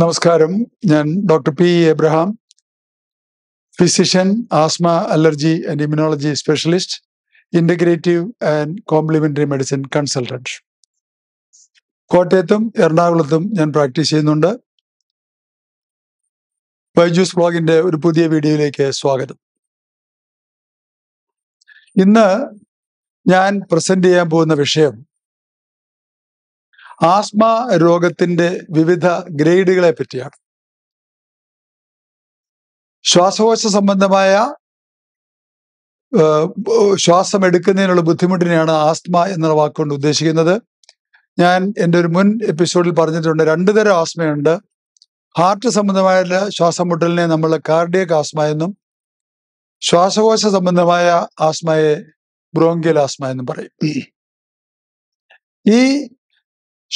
നമസ്കാരം. ഞാൻ doctor P Abraham physician asthma allergy and immunology specialist integrative and complementary medicine consultant കോട്ടയത്തും എറണാകുളത്തും ഞാൻ പ്രാക്ടീസ് ചെയ്യുന്നുണ്ട്. ബൈജൂസ് ബ്ലോഗിന്റെ ഒരു പുതിയ വീഡിയോയിലേക്ക് സ്വാഗതം. ഇന്ന് ഞാൻ പ്രസന്റ് ചെയ്യാൻ പോകുന്ന വിഷയം ആസ്മ രോഗത്തിന്റെ വിവിധ ഗ്രേഡുകളെ പറ്റിയാണ്. ശ്വാസകോശ സംബന്ധമായ ശ്വാസം എടുക്കുന്നതിനുള്ള ബുദ്ധിമുട്ടിനെയാണ് ആസ്മ എന്ന വാക്കുകൊണ്ട് ഉദ്ദേശിക്കുന്നത്. ഞാൻ എന്റെ ഒരു മുൻ എപ്പിസോഡിൽ പറഞ്ഞിട്ടുണ്ട് രണ്ടു തരം ആസ്മയുണ്ട്. ഹാർട്ട് സംബന്ധമായ ശ്വാസം മുട്ടലിനെ നമ്മൾ കാർഡിയക് ആസ്മ എന്നും ശ്വാസകോശ സംബന്ധമായ ആസ്മയെ ബ്രോങ്കിയൽ ആസ്മ എന്നും പറയും. ഈ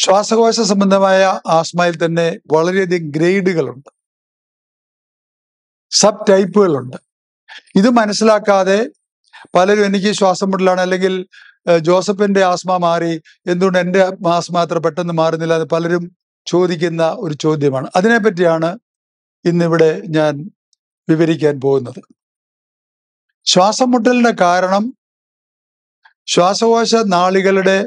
ശ്വാസകോശ സംബന്ധമായ ആസ്മയിൽ തന്നെ വളരെയധികം ഗ്രേഡുകളുണ്ട്. സബ് ടൈപ്പുകളുണ്ട് ഇത് മനസ്സിലാക്കാതെ പലരും എനിക്ക് ശ്വാസം മുട്ടലാണ് അല്ലെങ്കിൽ ജോസഫിന്റെ ആസ്മ മാറി എന്തുകൊണ്ട് എന്റെ ആസ്മ അത്ര പെട്ടെന്ന് മാറുന്നില്ല എന്ന് പലരും ചോദിക്കുന്ന ഒരു ചോദ്യമാണ്. അതിനെപ്പറ്റിയാണ് ഇന്നിവിടെ ഞാൻ വിവരിക്കാൻ പോകുന്നത്. ശ്വാസം മുട്ടലിന്റെ കാരണം ശ്വാസകോശ നാളികളുടെ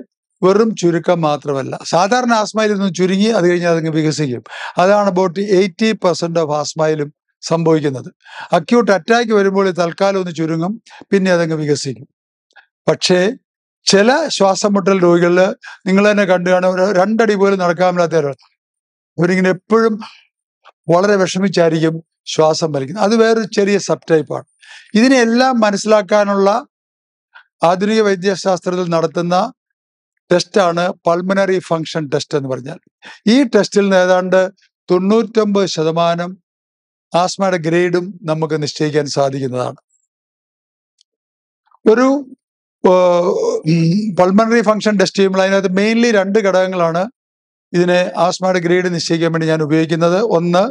വെറും ചുരുക്കം മാത്രമല്ല. സാധാരണ ആസ്മയിൽ നിന്ന് ചുരുങ്ങി അത് കഴിഞ്ഞാൽ അതങ്ങ് വികസിക്കും. അതാണ് അബൌട്ട് എയ്റ്റി പെർസെന്റ് ഓഫ് ആസ്മയിലും സംഭവിക്കുന്നത്. അക്യൂട്ട് അറ്റാക്ക് വരുമ്പോൾ തൽക്കാലം ഒന്ന് ചുരുങ്ങും പിന്നെ അതങ്ങ് വികസിക്കും. പക്ഷേ ചില ശ്വാസം മുട്ടൽ രോഗികളിൽ നിങ്ങൾ തന്നെ കണ്ടു കാണും ഒരു രണ്ടടി പോലും നടക്കാൻ പറ്റാത്തവരാണ് അവരിങ്ങനെ എപ്പോഴും വളരെ വിഷമിച്ചായിരിക്കും ശ്വാസം വലിക്കുന്നത്. അത് വേറൊരു ചെറിയ സബ് ടൈപ്പാണ് ഇതിനെല്ലാം മനസ്സിലാക്കാനുള്ള ആധുനിക വൈദ്യശാസ്ത്രത്തിൽ നടത്തുന്ന ടെസ്റ്റാണ് പൾമനറി ഫങ്ഷൻ ടെസ്റ്റ് എന്ന് പറഞ്ഞാൽ. ഈ ടെസ്റ്റിൽ നിന്ന് ഏതാണ്ട് തൊണ്ണൂറ്റൊമ്പത് ശതമാനം ആസ്മയുടെ ഗ്രേഡും നമുക്ക് നിശ്ചയിക്കാൻ സാധിക്കുന്നതാണ്. ഒരു പൾമണറി ഫങ്ഷൻ ടെസ്റ്റ് ചെയ്യുമ്പോൾ അതിനകത്ത് മെയിൻലി രണ്ട് ഘടകങ്ങളാണ് ഇതിനെ ആസ്മയുടെ ഗ്രേഡ് നിശ്ചയിക്കാൻ വേണ്ടി ഞാൻ ഉപയോഗിക്കുന്നത്. ഒന്ന്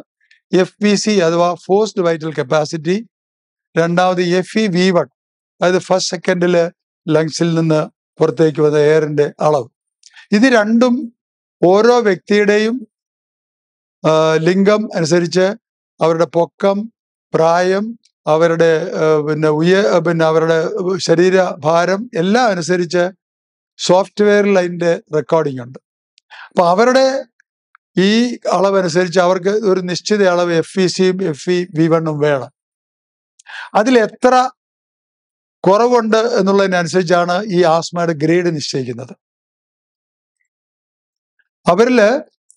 എഫ് പി സി അഥവാ ഫോഴ്സ്ഡ് വൈറ്റൽ കപ്പാസിറ്റി രണ്ടാമത് എഫ് ഇ വി വൺ അതായത് ഫസ്റ്റ് സെക്കൻഡിൽ ലങ്സിൽ നിന്ന് പുറത്തേക്ക് വന്ന എയറിന്റെ അളവ്. ഇത് രണ്ടും ഓരോ വ്യക്തിയുടെയും ലിംഗം അനുസരിച്ച് അവരുടെ പൊക്കം പ്രായം അവരുടെ പിന്നെ ഉയ പിന്നെ അവരുടെ ശരീരഭാരം എല്ലാം അനുസരിച്ച് സോഫ്റ്റ്വെയറിൽ അതിന്റെ റെക്കോർഡിംഗ് ഉണ്ട്. അപ്പൊ അവരുടെ ഈ അളവനുസരിച്ച് അവർക്ക് ഒരു നിശ്ചിത അളവ് എഫ് ഇ സിയും എഫ് ഇ വി വണ്ണും വേണം. അതിൽ എത്ര കുറവുണ്ട് എന്നുള്ളതിനനുസരിച്ചാണ് ഈ ആസ്മയുടെ ഗ്രേഡ് നിശ്ചയിക്കുന്നത്. അവരിൽ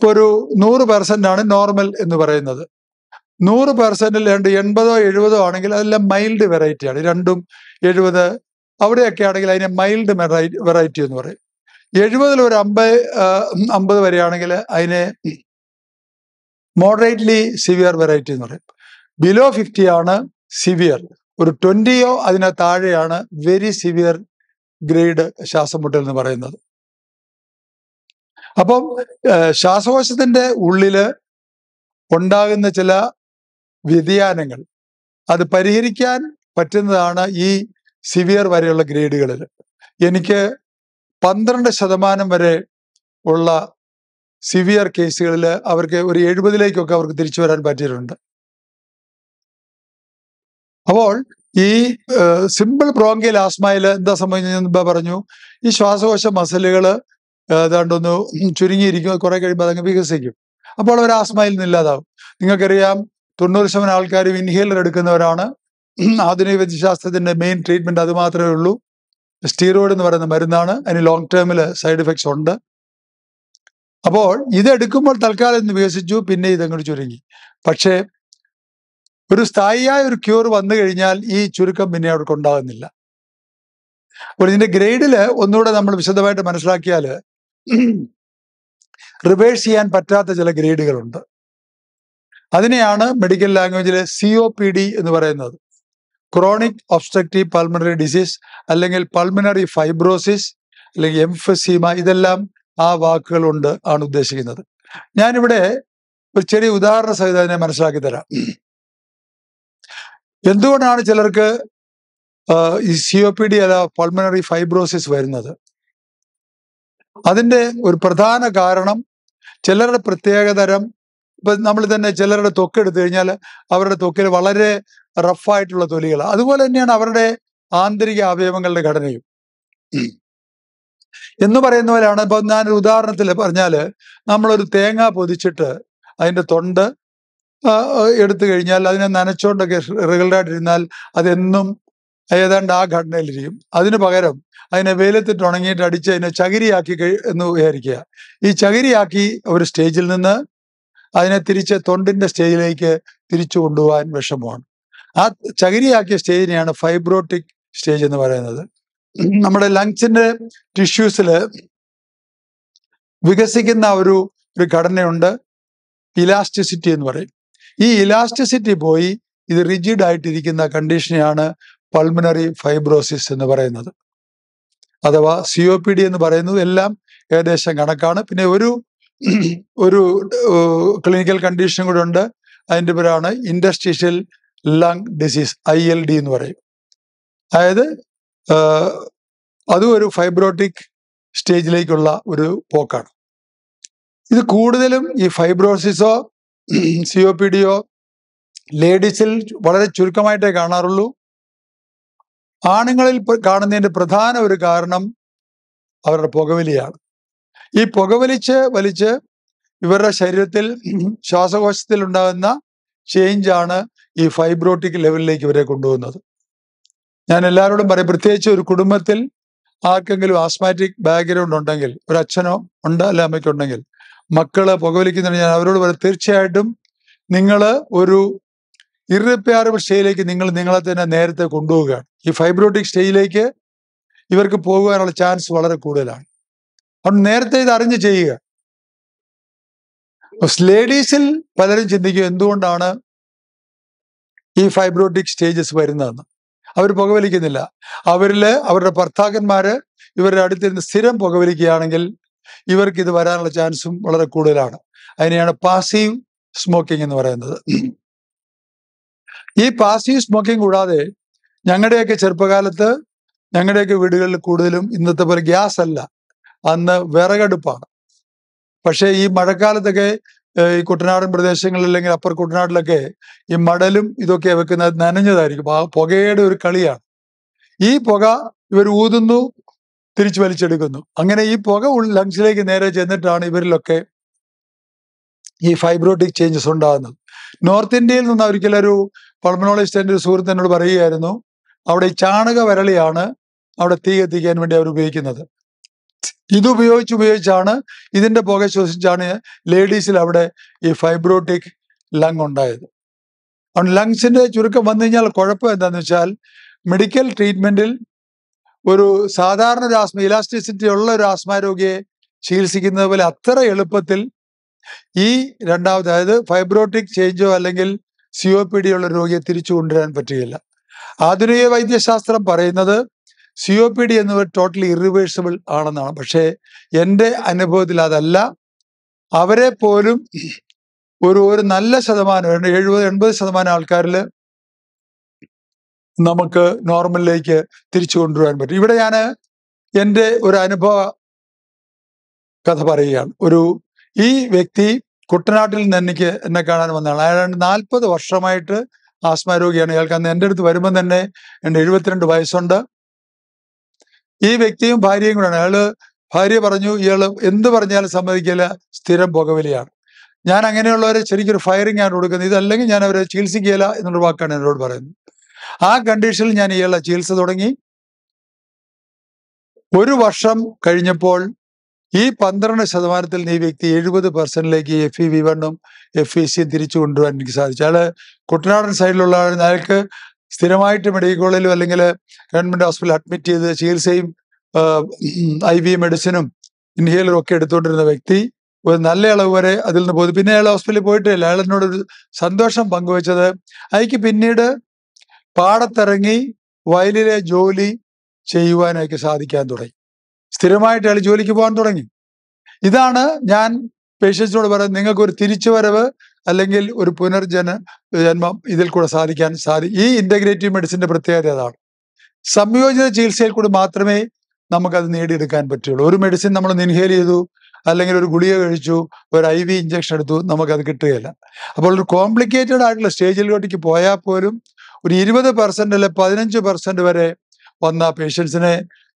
ഒരു നൂറ് പെർസെന്റ് ആണ് നോർമൽ എന്ന് പറയുന്നത്. നൂറ് പെർസെന്റിൽ രണ്ട് എൺപതോ എഴുപതോ ആണെങ്കിൽ അതെല്ലാം മൈൽഡ് വെറൈറ്റി ആണ്. രണ്ടും എഴുപത് അവിടെയൊക്കെ ആണെങ്കിൽ അതിനെ മൈൽഡ് വെറൈറ്റി എന്ന് പറയും. എഴുപതിൽ ഒരു അമ്പത് അമ്പത് വരെയാണെങ്കിൽ അതിനെ മോഡറേറ്റ്ലി സിവിയർ വെറൈറ്റി എന്ന് പറയും. ബിലോ ഫിഫ്റ്റി ആണ് സിവിയർ ഒരു ട്വന്റിയോ അതിന് താഴെയാണ് വെരി സിവിയർ ഗ്രേഡ് ശ്വാസം മുട്ടൽ എന്ന് പറയുന്നത്. അപ്പം ശ്വാസകോശത്തിന്റെ ഉള്ളിൽ ഉണ്ടാകുന്ന ചില വ്യതിയാനങ്ങൾ അത് പരിഹരിക്കാൻ പറ്റുന്നതാണ് ഈ സിവിയർ വരെയുള്ള ഗ്രേഡുകളിൽ എനിക്ക് പന്ത്രണ്ട് ശതമാനം വരെ ഉള്ള സിവിയർ കേസുകളിൽ അവർക്ക് ഒരു എഴുപതിലേക്കൊക്കെ അവർക്ക് തിരിച്ചു വരാൻ പറ്റിയിട്ടുണ്ട്. അപ്പോൾ ഈ സിമ്പിൾ ബ്രോങ്കിയൽ ആസ്മയിൽ എന്താ സംഭവിച്ചത് ഞാൻ പറഞ്ഞു. ഈ ശ്വാസകോശ മസിലുകൾ ഏതാണ്ടൊന്ന് ചുരുങ്ങിയിരിക്കും കുറെ കഴിയുമ്പോൾ അതങ്ങ് വികസിക്കും. അപ്പോൾ അവർ ആസ്മയിൽ നിന്ന് ഇല്ലാതാവും. നിങ്ങൾക്കറിയാം തൊണ്ണൂറ് ശതമാനം ആൾക്കാരും ഇൻഹേലർ എടുക്കുന്നവരാണ്. ആധുനിക വൈദ്യശാസ്ത്രത്തിന്റെ മെയിൻ ട്രീറ്റ്മെന്റ് അത് മാത്രമേ ഉള്ളൂ. സ്റ്റീറോയിഡ് എന്ന് പറയുന്ന മരുന്നാണ്. അതിന് ലോങ് ടേമിൽ സൈഡ് എഫക്ട്സ് ഉണ്ട്. അപ്പോൾ ഇത് എടുക്കുമ്പോൾ തൽക്കാലം ഇന്ന് വികസിച്ചു പിന്നെ ഇതങ്ങോട്ട് ചുരുങ്ങി. പക്ഷേ ഒരു സ്ഥായിയായ ഒരു ക്യൂർ വന്നു കഴിഞ്ഞാൽ ഈ ചുരുക്കം പിന്നെ അവർക്ക് ഉണ്ടാകുന്നില്ല. അപ്പോൾ ഇതിന്റെ ഗ്രേഡിൽ ഒന്നുകൂടെ നമ്മൾ വിശദമായിട്ട് മനസ്സിലാക്കിയാൽ റിവേഴ്സ് ചെയ്യാൻ പറ്റാത്ത ചില ഗ്രേഡുകളുണ്ട്. അതിനെയാണ് മെഡിക്കൽ ലാംഗ്വേജിൽ സി ഒ പി ഡി എന്ന് പറയുന്നത്. ക്രോണിക് ഒബ്സ്ട്രക്റ്റീവ് പൾമണറി ഡിസീസ് അല്ലെങ്കിൽ പൾമണറി ഫൈബ്രോസിസ് അല്ലെങ്കിൽ എംഫസീമ ഇതെല്ലാം ആ വാക്കുകൾ കൊണ്ട് ആണ് ഉദ്ദേശിക്കുന്നത്. ഞാനിവിടെ ഒരു ചെറിയ ഉദാഹരണ സഹിതം അതിനെ മനസ്സിലാക്കി തരാം. എന്തുകൊണ്ടാണ് ചിലർക്ക് ഈ സി ഒ പി ഡി അല്ല പൾമണറി ഫൈബ്രോസിസ് വരുന്നത്? അതിന്റെ ഒരു പ്രധാന കാരണം ചിലരുടെ പ്രത്യേകതരം ഇപ്പൊ നമ്മൾ തന്നെ ചിലരുടെ തൊക്കെടുത്തു കഴിഞ്ഞാൽ അവരുടെ തൊക്കിൽ വളരെ റഫായിട്ടുള്ള തൊലികൾ അതുപോലെ തന്നെയാണ് അവരുടെ ആന്തരിക അവയവങ്ങളുടെ ഘടനയും. എന്ന് പറയുന്ന പോലെയാണ്. ഇപ്പൊ ഞാൻ ഉദാഹരണത്തിൽ പറഞ്ഞാൽ നമ്മളൊരു തേങ്ങ പൊതിച്ചിട്ട് അതിന്റെ തൊണ്ട് എടുത്തു കഴിഞ്ഞാൽ അതിനെ നനച്ചോണ്ടൊക്കെ റെഗുലറായിട്ട് ഇരുന്നാൽ അതെന്നും ഏതാണ്ട് ആ ഘടനയിലിരിക്കും. അതിന് പകരം അതിനെ വെയിലത്തിട്ട് ഉണങ്ങിയിട്ട് അടിച്ച് അതിനെ ചകിരിയാക്കി എന്ന് വിചാരിക്കുക. ഈ ചകിരിയാക്കി ഒരു സ്റ്റേജിൽ നിന്ന് അതിനെ തിരിച്ച് തൊണ്ടിന്റെ സ്റ്റേജിലേക്ക് തിരിച്ചു കൊണ്ടുപോകാൻ വിഷമമാണ്. ആ ചകിരിയാക്കിയ സ്റ്റേജിനെയാണ് ഫൈബ്രോട്ടിക് സ്റ്റേജ് എന്ന് പറയുന്നത്. നമ്മുടെ ലങ്സിന്റെ ടിഷ്യൂസിൽ വികസിക്കുന്ന ഒരു ഒരു ഘടനയുണ്ട് ഇലാസ്റ്റിസിറ്റി എന്ന് പറയും. ഈ ഇലാസ്റ്റിസിറ്റി പോയി ഇത് റിജിഡ് ആയിട്ടിരിക്കുന്ന കണ്ടീഷനെയാണ് പൾമിനറി ഫൈബ്രോസിസ് എന്ന് പറയുന്നത്. അഥവാ സി ഒ പി ഡി എന്ന് പറയുന്നത് എല്ലാം ഏകദേശം കണക്കാണ്. പിന്നെ ഒരു ഒരു ക്ലിനിക്കൽ കണ്ടീഷൻ കൂടെ ഉണ്ട്. അതിന്റെ പേരാണ് industrial lung disease I L D എന്ന് പറയും. അതായത് അതും ഒരു ഫൈബ്രോട്ടിക് സ്റ്റേജിലേക്കുള്ള ഒരു പോക്കാണ്. ഇത് കൂടുതലും ഈ ഫൈബ്രോസിസോ സി ഒ പി ഡിയോ ലേഡീസിൽ വളരെ ചുരുക്കമായിട്ടേ കാണാറുള്ളൂ. ആണുങ്ങളിൽ കാണുന്നതിന്റെ പ്രധാന ഒരു കാരണം അവരുടെ പുകവലിയാണ്. ഈ പുകവലിച്ച് വലിച്ച് ഇവരുടെ ശരീരത്തിൽ ശ്വാസകോശത്തിൽ ഉണ്ടാകുന്ന ചേഞ്ചാണ് ഈ ഫൈബ്രോട്ടിക് ലെവലിലേക്ക് ഇവരെ കൊണ്ടുപോകുന്നത്. ഞാൻ എല്ലാവരോടും പറയും പ്രത്യേകിച്ച് ഒരു കുടുംബത്തിൽ ആർക്കെങ്കിലും ആസ്മാറ്റിക് ബാക്ക്ഗ്രൗണ്ട് ഉണ്ടെങ്കിൽ ഒരു അച്ഛനോ ഉണ്ട് അല്ല അമ്മയ്ക്കോ ഉണ്ടെങ്കിൽ മക്കൾ പുകവലിക്കുന്നുണ്ട്. ഞാൻ അവരോട് പറയും തീർച്ചയായിട്ടും നിങ്ങൾ ഒരു ഇറപ്പിയാറബിൾ സ്റ്റേജിലേക്ക് നിങ്ങൾ നിങ്ങളെ തന്നെ നേരത്തെ കൊണ്ടുപോവുകയാണ്. ഈ ഫൈബ്രോട്ടിക് സ്റ്റേജിലേക്ക് ഇവർക്ക് പോകുവാനുള്ള ചാൻസ് വളരെ കൂടുതലാണ്. അതുകൊണ്ട് നേരത്തെ ഇത് അറിഞ്ഞ് ചെയ്യുക. ലേഡീസിൽ പലരും ചിന്തിക്കും എന്തുകൊണ്ടാണ് ഈ ഫൈബ്രോട്ടിക് സ്റ്റേജസ് വരുന്നതെന്ന്? അവർ പുകവലിക്കുന്നില്ല. അവരിൽ അവരുടെ ഭർത്താക്കന്മാര് ഇവരുടെ അടുത്തിരുന്ന് സ്ഥിരം പുകവലിക്കുകയാണെങ്കിൽ ഇവർക്ക് ഇത് വരാനുള്ള ചാൻസും വളരെ കൂടുതലാണ്. അതിനെയാണ് പാസീവ് സ്മോക്കിംഗ് എന്ന് പറയുന്നത്. ഈ പാസീവ് സ്മോക്കിംഗ് കൂടാതെ ഞങ്ങളുടെയൊക്കെ ചെറുപ്പകാലത്ത് ഞങ്ങളുടെയൊക്കെ വീടുകളിൽ കൂടുതലും ഇന്നത്തെ പോലെ ഗ്യാസ് അല്ല. അന്ന് വിറകടുപ്പാണ്. പക്ഷേ ഈ മഴക്കാലത്തൊക്കെ ഈ കുട്ടനാടൻ പ്രദേശങ്ങളിൽ അല്ലെങ്കിൽ അപ്പർ കുട്ടനാട്ടിലൊക്കെ ഈ മടലും ഇതൊക്കെ വെക്കുന്നത് നനഞ്ഞതായിരിക്കും. ആ പുകയുടെ ഒരു കളിയാണ്. ഈ പുക ഇവർ ഊതുന്നു തിരിച്ചു വലിച്ചെടുക്കുന്നു. അങ്ങനെ ഈ പുക ലങ്സിലേക്ക് നേരെ ചെന്നിട്ടാണ് ഇവരിലൊക്കെ ഈ ഫൈബ്രോട്ടിക് ചേഞ്ചസ് ഉണ്ടാകുന്നത്. നോർത്ത് ഇന്ത്യയിൽ നിന്ന് ഒരിക്കലൊരു പൾമനോളജിസ്റ്റ് എന്റെ ഒരു സുഹൃത്ത് എന്നോട് പറയുകയായിരുന്നു അവിടെ ഈ ചാണക വരളിയാണ് അവിടെ തീ കത്തിക്കാൻ വേണ്ടി അവർ ഉപയോഗിക്കുന്നത്. ഇത് ഉപയോഗിച്ച് ഉപയോഗിച്ചാണ് ഇതിന്റെ പുക ശ്വസിച്ചാണ് ലേഡീസിൽ അവിടെ ഈ ഫൈബ്രോട്ടിക് ലങ് ഉണ്ടായത്. അതുകൊണ്ട് ലങ്സിന്റെ ചുരുക്കം വന്നു കഴിഞ്ഞാൽ കുഴപ്പം എന്താണെന്ന് വെച്ചാൽ മെഡിക്കൽ ട്രീറ്റ്മെന്റിൽ ഒരു സാധാരണ ഒരു ആസ്മ ഇലാസ്റ്റിസിറ്റി ഉള്ള ഒരു ആസ്മ രോഗിയെ ചികിത്സിക്കുന്നത് പോലെ അത്ര എളുപ്പത്തിൽ ഈ രണ്ടാമത് അതായത് ഫൈബ്രോട്ടിക് ചേഞ്ചോ അല്ലെങ്കിൽ സി ഒ പി ഡി ഉള്ള രോഗിയെ തിരിച്ചു കൊണ്ടുവരാൻ പറ്റുകയില്ല. ആധുനിക വൈദ്യശാസ്ത്രം പറയുന്നത് സി ഒ പി ഡി എന്നിവ ടോട്ടലി ഇറിവേഴ്സിബിൾ ആണെന്നാണ്. പക്ഷേ എന്റെ അനുഭവത്തിൽ അതല്ല. അവരെ പോലും ഒരു ഒരു നല്ല ശതമാനം എഴുപത് എൺപത് ശതമാനം ആൾക്കാരിൽ നമുക്ക് നോർമലിലേക്ക് തിരിച്ചു കൊണ്ടുവരാൻ പറ്റും. ഇവിടെ ഞാൻ എന്റെ ഒരു അനുഭവ കഥ പറയുകയാണ്. ഒരു ഈ വ്യക്തി കുട്ടനാട്ടിൽ നിന്ന് എനിക്ക് എന്നെ കാണാൻ വന്നതാണ്. അയാൾ നാൽപ്പത് വർഷമായിട്ട് ആസ്മ രോഗിയാണ്. ഇയാൾക്ക് അന്ന് എന്റെ അടുത്ത് വരുമ്പോൾ തന്നെ എന്റെ എഴുപത്തിരണ്ട് വയസ്സുണ്ട്. ഈ വ്യക്തിയും ഭാര്യയും കൂടെയാണ്. അയാൾ ഭാര്യ പറഞ്ഞു ഇയാൾ എന്ത് പറഞ്ഞാലും സമ്മതിക്കില്ല സ്ഥിരം പുകവലിയാണ്. ഞാൻ അങ്ങനെയുള്ളവരെ ശരിക്കൊരു ഫയറിംഗ് ആണ് കൊടുക്കുന്നത്. ഇതല്ലെങ്കിൽ ഞാൻ അവരെ ചികിത്സിക്കുകയില്ല എന്നുള്ള വാക്കാണ് എന്നോട് പറയുന്നത്. ആ കണ്ടീഷനിൽ ഞാൻ ഇയാളെ ചികിത്സ തുടങ്ങി. ഒരു വർഷം കഴിഞ്ഞപ്പോൾ ഈ പന്ത്രണ്ട് ശതമാനത്തിൽ നീ വ്യക്തി എഴുപത് പെർസെന്റിലേക്ക് എഫ് ഇ വി വണ്ണും എഫ് ഇ സിയും തിരിച്ചു കൊണ്ടുവരാൻ എനിക്ക് സാധിച്ചു. അയാൾ കുട്ടനാടൻ സൈഡിലുള്ള ആളാണ്. അയാൾക്ക് സ്ഥിരമായിട്ട് മെഡിക്കൽ കോളേജിലും അല്ലെങ്കിൽ ഗവൺമെന്റ് ഹോസ്പിറ്റലിൽ അഡ്മിറ്റ് ചെയ്ത് ചികിത്സയും ഐ വി മെഡിസിനും ഇൻഹേലറും ഒക്കെ എടുത്തുകൊണ്ടിരുന്ന വ്യക്തി ഒരു നല്ല അളവ് വരെ അതിൽ നിന്ന് പോയി. പിന്നെ അയാൾ ഹോസ്പിറ്റലിൽ പോയിട്ടില്ല അയാൾ ഒരു സന്തോഷം പങ്കുവച്ചത്. അയാൾക്ക് പിന്നീട് പാടത്തിറങ്ങി വയലിലെ ജോലി ചെയ്യുവാനൊക്കെ സാധിക്കാൻ തുടങ്ങി. സ്ഥിരമായിട്ട് അയാൾ ജോലിക്ക് പോകാൻ തുടങ്ങി. ഇതാണ് ഞാൻ പേഷ്യൻസിനോട് പറയുന്നത്. നിങ്ങൾക്കൊരു തിരിച്ചുവരവ് അല്ലെങ്കിൽ ഒരു പുനർജന ജന്മം ഇതിൽ കൂടെ സാധിക്കാൻ സാധി ഈ ഇന്റഗ്രേറ്റീവ് മെഡിസിന്റെ പ്രത്യേകത അതാണ്. സംയോജിത ചികിത്സയിൽ കൂടി മാത്രമേ നമുക്കത് നേടിയെടുക്കാൻ പറ്റുള്ളൂ. ഒരു മെഡിസിൻ നമ്മൾ ഇൻഹേൽ ചെയ്തു അല്ലെങ്കിൽ ഒരു ഗുളിക കഴിച്ചു ഒരു ഐ വി ഇഞ്ചക്ഷൻ എടുത്തു നമുക്കത് കിട്ടുകയില്ല. അപ്പോൾ ഒരു കോംപ്ലിക്കേറ്റഡ് ആയിട്ടുള്ള സ്റ്റേജിലോട്ടേക്ക് പോയാൽ പോലും ഒരു ഇരുപത് പെർസെന്റ് അല്ലെ പതിനഞ്ച് പെർസെന്റ് വരെ വന്ന പേഷ്യൻസിനെ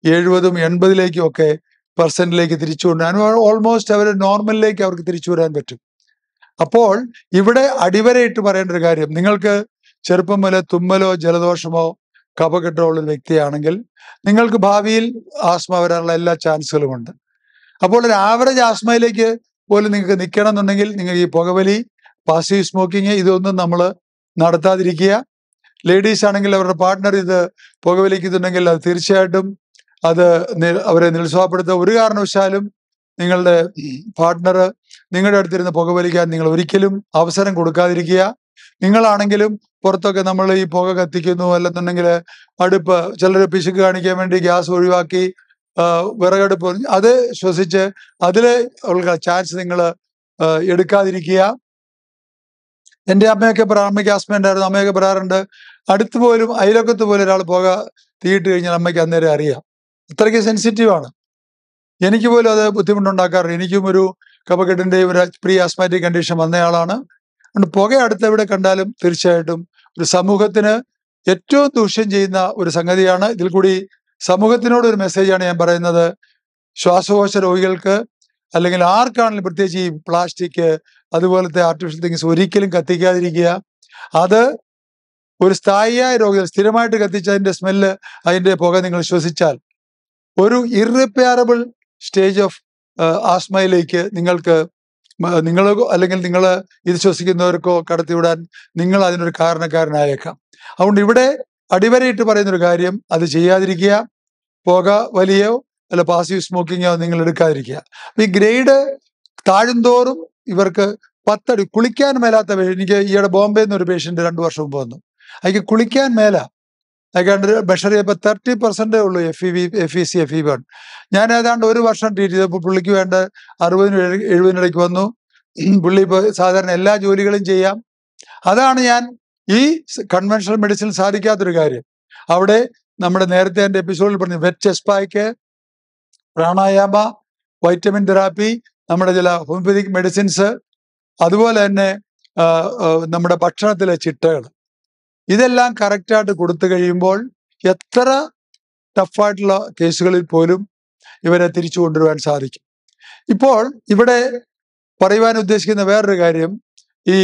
എഴുപതും എൺപതിലേക്കും ഒക്കെ പെർസെന്റിലേക്ക് തിരിച്ചു കൊണ്ടുവരാൻ ഓൾമോസ്റ്റ് അവർ നോർമലിലേക്ക് അവർക്ക് തിരിച്ചു വരാൻ പറ്റും. അപ്പോൾ ഇവിടെ അടിവരയിട്ട് പറയേണ്ട ഒരു കാര്യം നിങ്ങൾക്ക് ചെറുപ്പം മുതലേ തുമ്മലോ ജലദോഷമോ കഫകെട്ടോ ഉള്ള വ്യക്തിയാണെങ്കിൽ നിങ്ങൾക്ക് ഭാവിയിൽ ആസ്മ വരാനുള്ള എല്ലാ ചാൻസുകളുമുണ്ട് അപ്പോൾ ഒരു ആവറേജ് ആസ്മയിലേക്ക് പോലും നിങ്ങൾക്ക് നിൽക്കണം എന്നുണ്ടെങ്കിൽ നിങ്ങൾ ഈ പുകവലി പാസീവ് സ്മോക്കിങ് ഇതൊന്നും നമ്മൾ നടത്താതിരിക്കുക. ലേഡീസ് ആണെങ്കിൽ അവരുടെ പാർട്ട്ണർ ഇത് പുകവലിക്കുന്നുണ്ടെങ്കിൽ അത് തീർച്ചയായിട്ടും അത് അവരെ നിരുത്സാഹപ്പെടുത്തുക ഒരു കാരണവശാലും നിങ്ങളുടെ പാർട്ട്ണർ നിങ്ങളുടെ അടുത്തിരുന്ന് പുകവലിക്കാൻ നിങ്ങൾ ഒരിക്കലും അവസരം കൊടുക്കാതിരിക്കുക. നിങ്ങളാണെങ്കിലും പുറത്തൊക്കെ നമ്മൾ ഈ പുക കത്തിക്കുന്നു അല്ലെന്നുണ്ടെങ്കിൽ അടുപ്പ് ചിലർ പിശുക്ക് കാണിക്കാൻ വേണ്ടി ഗ്യാസ് ഒഴിവാക്കി വിറകടുപ്പ് അത് ശ്വസിച്ച് അതിൽ ഉള്ള ചാൻസ് നിങ്ങൾ എടുക്കാതിരിക്കുക. എന്റെ അമ്മയൊക്കെ പറയാം അമ്മയ്ക്ക് ആസ്മ ഉണ്ടായിരുന്നു. അമ്മയൊക്കെ പറയാറുണ്ട് അടുത്ത് പോലും അയലൊക്കത്ത് പോലും ഒരാൾ പുക തീയിട്ട് കഴിഞ്ഞാൽ അമ്മയ്ക്ക് അന്നേരം അറിയാം. അത്രയ്ക്ക് സെൻസിറ്റീവാണ് എനിക്ക് പോലും അത് ബുദ്ധിമുട്ടുണ്ടാക്കാറുണ്ട് എനിക്കും ഒരു കഫക്കെട്ടിന്റെയും ഒരു പ്രീ ആസ്മാറ്റിക് കണ്ടീഷൻ വന്നയാളാണ് അതുകൊണ്ട് പുക അടുത്ത് എവിടെ കണ്ടാലും തീർച്ചയായിട്ടും ഒരു സമൂഹത്തിന് ഏറ്റവും ദൂഷ്യം ചെയ്യുന്ന ഒരു സംഗതിയാണ്. ഇതിൽ കൂടി സമൂഹത്തിനോട് ഒരു മെസ്സേജാണ് ഞാൻ പറയുന്നത്. ശ്വാസകോശ രോഗികൾക്ക് അല്ലെങ്കിൽ ആർക്കാണെങ്കിലും പ്രത്യേകിച്ച് ഈ പ്ലാസ്റ്റിക് അതുപോലത്തെ ആർട്ടിഫിഷ്യൽ തിങ്സ് ഒരിക്കലും കത്തിക്കാതിരിക്കുക. അത് ഒരു സ്ഥായിയായ രോഗികൾ സ്ഥിരമായിട്ട് കത്തിച്ച് അതിന്റെ സ്മെല്ല് അതിന്റെ പുക നിങ്ങൾ ശ്വസിച്ചാൽ ഒരു ഇറിപ്പയറബിൾ സ്റ്റേജ് ഓഫ് ആസ്മയിലേക്ക് നിങ്ങൾക്ക് നിങ്ങൾ അല്ലെങ്കിൽ നിങ്ങൾ ഇത് ശ്വസിക്കുന്നവർക്കോ കടത്തിവിടാൻ നിങ്ങൾ അതിനൊരു കാരണക്കാരനായേക്കാം. അതുകൊണ്ട് ഇവിടെ അടിവരയിട്ട് പറയുന്നൊരു കാര്യം അത് ചെയ്യാതിരിക്കുക. പുക വലിയോ അല്ല പാസീവ് സ്മോക്കിങ്ങോ നിങ്ങൾ എടുക്കാതിരിക്കുക. ഈ ഗ്രേഡ് താഴുന്തോറും ഇവർക്ക് പത്തടി കുളിക്കാൻ മേലാത്ത എനിക്ക് ഈയിടെ ബോംബെ നിന്ന് ഒരു പേഷ്യന്റ് രണ്ടു വർഷം മുമ്പ് വന്നു. അയക്ക് കുളിക്കാൻ മേല. അയക്കാണ്ട് ബഷറി ഇപ്പൊ തേർട്ടി പെർസെന്റേ ഉള്ളൂ F E V F E C F E one ഞാൻ ഏതാണ്ട് ഒരു വർഷം ട്രീറ്റ് ചെയ്തപ്പോൾ പുള്ളിക്ക് വേണ്ട അറുപതിനും എഴുപതിനിടയ്ക്ക് വന്നു. പുള്ളി ഇപ്പോൾ സാധാരണ എല്ലാ ജോലികളും ചെയ്യാം. അതാണ് ഞാൻ ഈ കൺവെൻഷണൽ മെഡിസിൻ സാധിക്കാത്തൊരു കാര്യം. അവിടെ നമ്മുടെ നേരത്തെ എന്റെ എപ്പിസോഡിൽ പറഞ്ഞു wet chest pack pranayama vitamin therapy നമ്മുടെ ചില ഹോമിയോപ്പതിക് മെഡിസിൻസ് അതുപോലെ തന്നെ നമ്മുടെ ഭക്ഷണത്തിലെ ചിട്ടകൾ ഇതെല്ലാം കറക്റ്റായിട്ട് കൊടുത്തു കഴിയുമ്പോൾ എത്ര ടഫായിട്ടുള്ള കേസുകളിൽ പോലും ഇവരെ തിരിച്ചു കൊണ്ടുവരുവാൻ സാധിക്കും. ഇപ്പോൾ ഇവിടെ പറയുവാൻ ഉദ്ദേശിക്കുന്ന വേറൊരു കാര്യം ഈ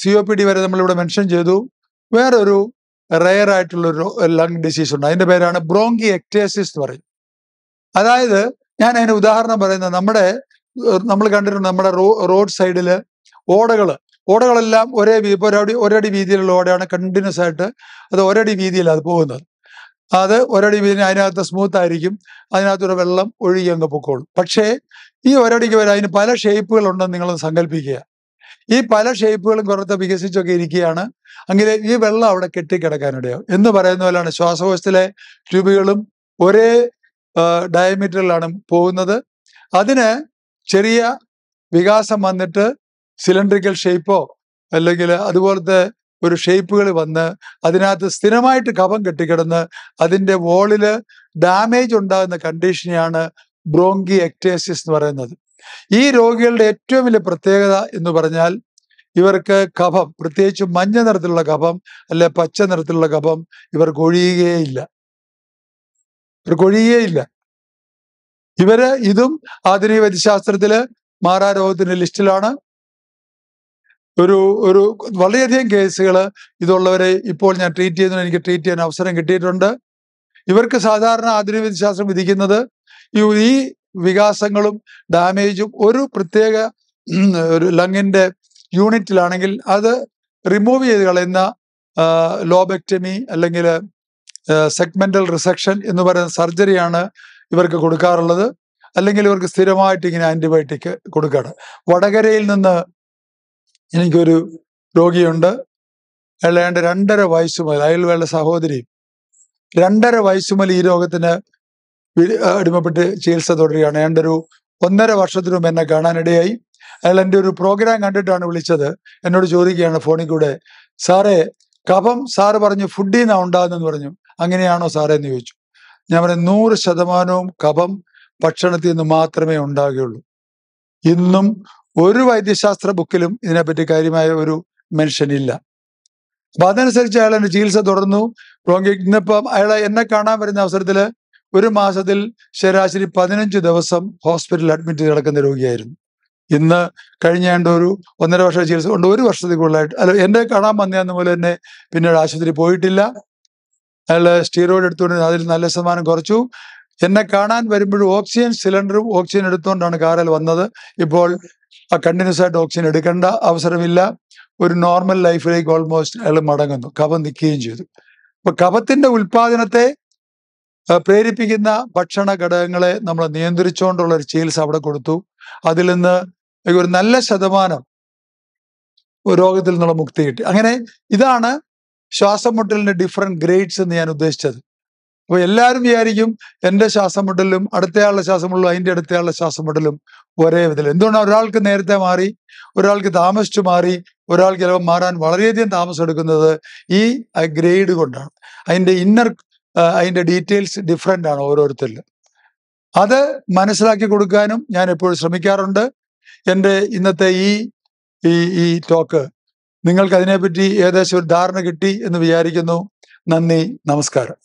സി ഒ പി ഡി വരെ നമ്മളിവിടെ മെൻഷൻ ചെയ്തു. വേറൊരു റയർ ആയിട്ടുള്ളൊരു ലങ് ഡിസീസ് ഉണ്ട്. അതിന്റെ പേരാണ് ബ്രോങ്കി എക്ടേസിസ് എന്ന് പറയും. അതായത് ഞാൻ അതിന് ഉദാഹരണം പറയുന്നത് നമ്മുടെ നമ്മൾ കണ്ടിട്ടുണ്ട് നമ്മുടെ റോഡ് സൈഡിൽ ഓടകൾ ഓടകളെല്ലാം ഒരേ ഒരടി ഒരടി വീതിയിലുള്ള ഓടയാണ് കണ്ടിന്യൂസ് ആയിട്ട് അത് ഒരടി വീതിയിൽ അത് പോകുന്നത്. അത് ഒരടി വീതിന് അതിനകത്ത് സ്മൂത്ത് ആയിരിക്കും അതിനകത്തൊരു വെള്ളം ഒഴുകി അങ്ങ് പൊക്കോളും. പക്ഷേ ഈ ഒരടിക്ക് വരെ അതിന് പല ഷേപ്പുകൾ ഉണ്ടെന്ന് നിങ്ങൾ സങ്കല്പിക്കുക ഈ പല ഷേപ്പുകളും കുറച്ച് വികസിച്ചൊക്കെ ഇരിക്കുകയാണ്. എങ്കിൽ ഈ വെള്ളം അവിടെ കെട്ടിക്കിടക്കാനിടയാവും. എന്ന് പറയുന്ന പോലെയാണ് ശ്വാസകോശത്തിലെ ട്യൂബുകളും ഒരേ ഡയമീറ്ററിലാണ് പോകുന്നത്. അതിന് ചെറിയ വികാസം വന്നിട്ട് സിലിണ്ടറിക്കൽ ഷേപ്പോ അല്ലെങ്കിൽ അതുപോലത്തെ ഒരു ഷേപ്പുകൾ വന്ന് അതിനകത്ത് സ്ഥിരമായിട്ട് കഫം കെട്ടിക്കിടന്ന് അതിന്റെ വോളിൽ ഡാമേജ് ഉണ്ടാകുന്ന കണ്ടീഷനെയാണ് ബ്രോങ്കി എക്ടേസിസ് എന്ന് പറയുന്നത്. ഈ രോഗികളുടെ ഏറ്റവും വലിയ പ്രത്യേകത എന്ന് പറഞ്ഞാൽ ഇവർക്ക് കഫം പ്രത്യേകിച്ച് മഞ്ഞ നിറത്തിലുള്ള കഫം അല്ലെ പച്ച നിറത്തിലുള്ള കഫം ഇവർക്ക് ഒഴിയുകയില്ല ഇവർക്ക് ഒഴിയുകയില്ല ഇവർ ഇതും ആധുനിക വൈദ്യശാസ്ത്രത്തിൽ മാറാരോഗത്തിന്റെ ലിസ്റ്റിലാണ്. ഒരു ഒരു വളരെയധികം കേസുകൾ ഇതുള്ളവരെ ഇപ്പോൾ ഞാൻ ട്രീറ്റ് ചെയ്യുന്നതിന് എനിക്ക് ട്രീറ്റ് ചെയ്യാൻ അവസരം കിട്ടിയിട്ടുണ്ട്. ഇവർക്ക് സാധാരണ ആധുനിക വിദ്യാശാസ്ത്രം വിധിക്കുന്നത് ഈ വികാസങ്ങളും ഡാമേജും ഒരു പ്രത്യേക ഒരു ലങ്ങിന്റെ യൂണിറ്റിലാണെങ്കിൽ അത് റിമൂവ് ചെയ്ത് കളയുന്ന ലോബെക്ടമി അല്ലെങ്കിൽ സെഗ്മെന്റൽ റിസെക്ഷൻ എന്ന് പറയുന്ന സർജറിയാണ് ഇവർക്ക് കൊടുക്കാറുള്ളത്. അല്ലെങ്കിൽ ഇവർക്ക് സ്ഥിരമായിട്ട് ഇങ്ങനെ ആന്റിബയോട്ടിക് കൊടുക്കുകയാണ് വടകരയിൽ നിന്ന് എനിക്കൊരു രോഗിയുണ്ട്. ഏതാണ്ട് രണ്ടര വയസ്സ് മുതൽ അയൽവേള സഹോദരി രണ്ടര വയസ്സ് മുതൽ ഈ രോഗത്തിന് അടിമപ്പെട്ട് ചികിത്സ തുടരുകയാണ്. ഏതാണ്ട് ഒരു ഒന്നര വർഷത്തിനു എന്നെ കാണാനിടയായി. അയാൾ എന്റെ ഒരു പ്രോഗ്രാം കണ്ടിട്ടാണ് വിളിച്ചത്. എന്നോട് ചോദിക്കുകയാണ് ഫോണിൽ കൂടെ സാറേ കഫം സാറ് പറഞ്ഞു ഫുഡിൽ നിന്നാണ് ഉണ്ടാകുന്നതെന്ന് പറഞ്ഞു. അങ്ങനെയാണോ സാറേ? എന്ന് ചോദിച്ചു. ഞാൻ പറഞ്ഞു നൂറ് ശതമാനവും കഫം ഭക്ഷണത്തിൽ നിന്ന് മാത്രമേ ഉണ്ടാകുകയുള്ളൂ. ഇന്നും ഒരു വൈദ്യശാസ്ത്ര ബുക്കിലും ഇതിനെപ്പറ്റി കാര്യമായ ഒരു മെൻഷൻ ഇല്ല. അപ്പൊ അതനുസരിച്ച് അയാൾ എന്റെ ചികിത്സ തുടർന്നു. ബ്രോങ്കി ഇന്നിപ്പം അയാൾ എന്നെ കാണാൻ വരുന്ന അവസരത്തിൽ ഒരു മാസത്തിൽ ശരാശരി പതിനഞ്ച് ദിവസം ഹോസ്പിറ്റലിൽ അഡ്മിറ്റ് കിടക്കുന്ന രോഗിയായിരുന്നു. ഇന്ന് കഴിഞ്ഞ ഒരു ഒന്നര വർഷ ചികിത്സ കൊണ്ട് ഒരു വർഷത്തിൽ കൂടുതലായിട്ട് അല്ല എന്നെ കാണാൻ വന്നതെന്ന പോലെ തന്നെ പിന്നീട് ആശുപത്രി പോയിട്ടില്ല. അയാൾ സ്റ്റീറോയിഡ് എടുത്തുകൊണ്ട് അതിൽ നല്ല ശതമാനം കുറച്ചു. എന്നെ കാണാൻ വരുമ്പോഴും ഓക്സിജൻ സിലിണ്ടറും ഓക്സിജൻ എടുത്തുകൊണ്ടാണ് കാറിൽ വന്നത്. ഇപ്പോൾ കണ്ടിന്യൂസ് ആയിട്ട് ഓക്സിജൻ എടുക്കേണ്ട അവസരമില്ല. ഒരു നോർമൽ ലൈഫിലേക്ക് ഓൾമോസ്റ്റ് അയാൾ മടങ്ങുന്നു. കഫം നിൽക്കുകയും ചെയ്തു. അപ്പൊ കഫത്തിന്റെ ഉൽപാദനത്തെ ആ, പ്രേരിപ്പിക്കുന്ന ഭക്ഷണ ഘടകങ്ങളെ നമ്മൾ നിയന്ത്രിച്ചുകൊണ്ടുള്ള ഒരു ചികിത്സ അവിടെ കൊടുത്തു. അതിൽ നിന്ന് ഒരു നല്ല ശതമാനം രോഗത്തിൽ നിന്നുള്ള മുക്തി കിട്ടി. അങ്ങനെ ഇതാണ് ശ്വാസം മുട്ടലിന്റെ ഡിഫറെന്റ് ഗ്രേഡ്സ് എന്ന് ഞാൻ ഉദ്ദേശിച്ചത്. അപ്പൊ എല്ലാവരും വിചാരിക്കും എന്റെ ശ്വാസം മുട്ടലും അടുത്തയാളുടെ ശ്വാസം അതിന്റെ അടുത്തയാളുടെ ശ്വാസം മുട്ടലും ഒരേ വിധത്തിൽ. എന്തുകൊണ്ടാണ് ഒരാൾക്ക് നേരത്തെ മാറി ഒരാൾക്ക് താമസിച്ചു മാറി ഒരാൾക്ക് ചിലപ്പോൾ മാറാൻ വളരെയധികം താമസം എടുക്കുന്നത് ഈ ഗ്രേഡ് കൊണ്ടാണ്. അതിന്റെ ഇന്നർ അതിന്റെ ഡീറ്റെയിൽസ് ഡിഫറെന്റ് ആണ് ഓരോരുത്തരിലും അത് മനസ്സിലാക്കി കൊടുക്കാനും ഞാൻ എപ്പോഴും ശ്രമിക്കാറുണ്ട്. എന്റെ ഇന്നത്തെ ഈ ഈ ടോക്ക് നിങ്ങൾക്ക് അതിനെപ്പറ്റി ഏകദേശം ഒരു ധാരണ കിട്ടി എന്ന് വിചാരിക്കുന്നു. നന്ദി നമസ്കാരം.